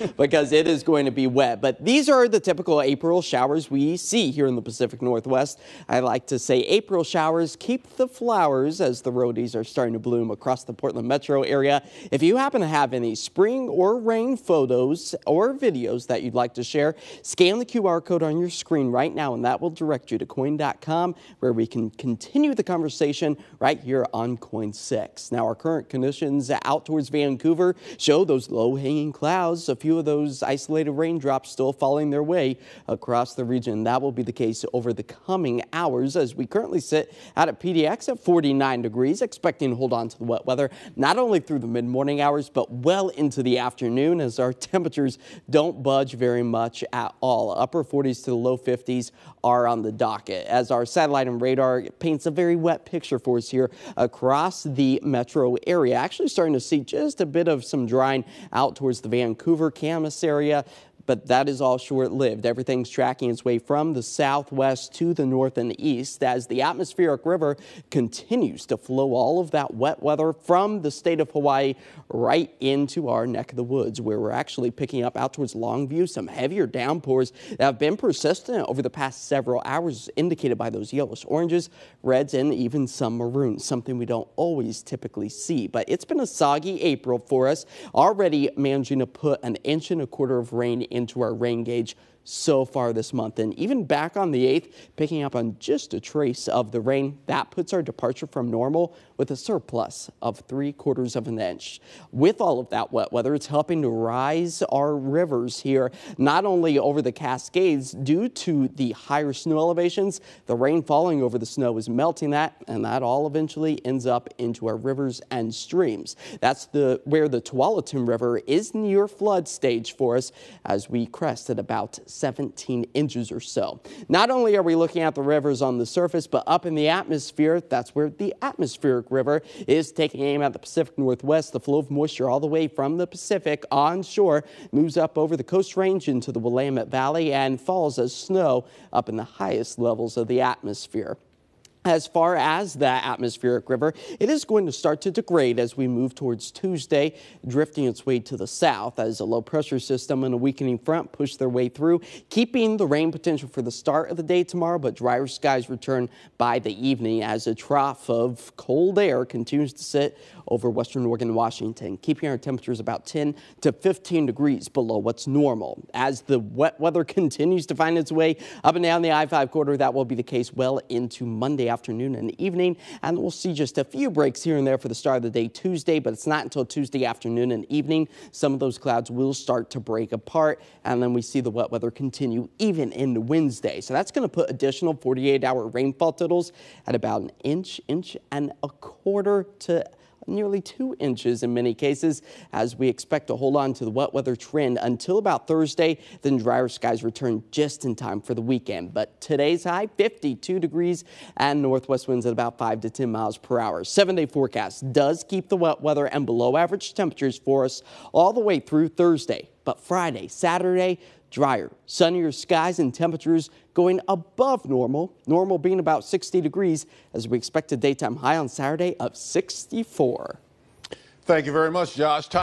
because it is going to be wet. But these are the typical April showers we see here in the Pacific Northwest. I like to say April showers keep the flowers as the rhodies are starting to bloom across the Portland metro area. If you happen to have any spring or rain photos or videos that you'd like to share, scan the QR code on your screen right now and that will direct you to KOIN.com where we can continue the conversation right here on KOIN 6. Now our current conditions out towards Vancouver show those low-hanging clouds, a few of those isolated raindrops still falling their way across the region. That will be the case over the coming hours as we currently sit out at PDX at 49 degrees, expecting to hold on to the wet weather not only through the mid-morning hours, but well into the afternoon as our temperatures don't budge very much at all. Upper 40s to the low 50s are on the docket as our satellite and radar paints a very wet picture for us here across the metro area. Actually starting to see just a bit of some drying out towards the Vancouver, Camas area but that is all short-lived. Everything's tracking its way from the southwest to the north and east as the atmospheric river continues to flow all of that wet weather from the state of Hawaii right into our neck of the woods where we're actually picking up out towards Longview some heavier downpours that have been persistent over the past several hours indicated by those yellows, oranges, reds, and even some maroons, something we don't always typically see. But it's been a soggy April for us, already managing to put an inch and a quarter of rain into our rain gauge so far this month. And even back on the 8th, picking up on just a trace of the rain, that puts our departure from normal with a surplus of three quarters of an inch. With all of that wet weather, it's helping to rise our rivers here, not only over the Cascades due to the higher snow elevations, the rain falling over the snow is melting that, and that all eventually ends up into our rivers and streams. That's the where the Tualatin River is near flood stage for us as we crest at about 17 inches or so. Not only are we looking at the rivers on the surface, but up in the atmosphere, that's where the atmospheric river is taking aim at the Pacific Northwest. The flow of moisture all the way from the Pacific onshore moves up over the Coast Range into the Willamette Valley and falls as snow up in the highest levels of the atmosphere. As far as that atmospheric river, it is going to start to degrade as we move towards Tuesday, drifting its way to the south as a low pressure system and a weakening front push their way through, keeping the rain potential for the start of the day tomorrow, but drier skies return by the evening as a trough of cold air continues to sit over western Oregon and Washington, keeping our temperatures about 10 to 15 degrees below what's normal. As the wet weather continues to find its way up and down the I-5 corridor, that will be the case well into Monday afternoon and evening. And we'll see just a few breaks here and there for the start of the day Tuesday, but it's not until Tuesday afternoon and evening. Some of those clouds will start to break apart. And then we see the wet weather continue even into Wednesday. So that's going to put additional 48 hour rainfall totals at about an inch, inch and a quarter to nearly two inches in many cases as we expect to hold on to the wet weather trend until about Thursday. Then drier skies return just in time for the weekend. But today's high 52 degrees and northwest winds at about 5 to 10 miles per hour. Seven day forecast does keep the wet weather and below average temperatures for us all the way through Thursday. But Friday, Saturday, drier, sunnier skies and temperatures going above normal, normal being about 60 degrees as we expect a daytime high on Saturday of 64. Thank you very much, Josh.